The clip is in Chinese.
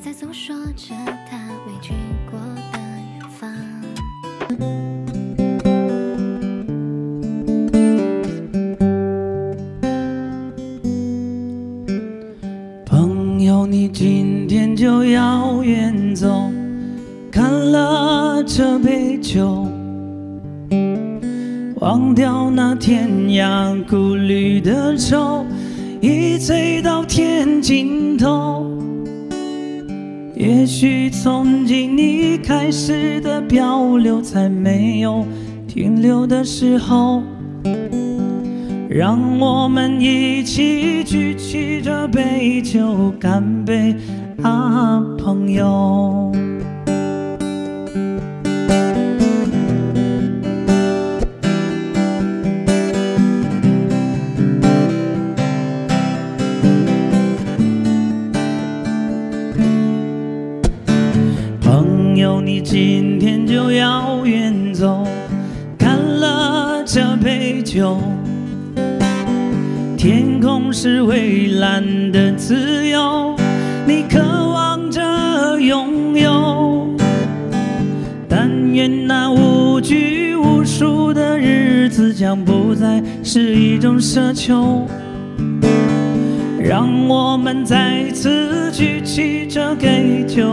在诉说着他没去过的远方。朋友，你今天就要远走，看了这杯酒，忘掉那天涯孤旅的愁，一醉到也许从今你开始的漂流，才没有停留的时候。让我们一起举起这杯酒，干杯啊，朋友！朋友，你今天就要远走，干了这杯酒。天空是蔚蓝的自由，你渴望着拥有。但愿那无拘无束的日子将不再是一种奢求。让我们再次举起这杯酒，